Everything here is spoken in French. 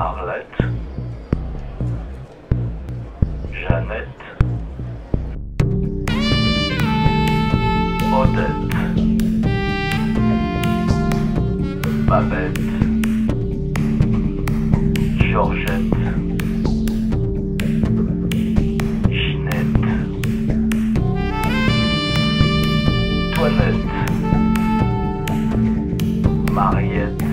Arlette, Jeannette, Odette, Babette, Georgette. Ginette, Toinette, Mariette.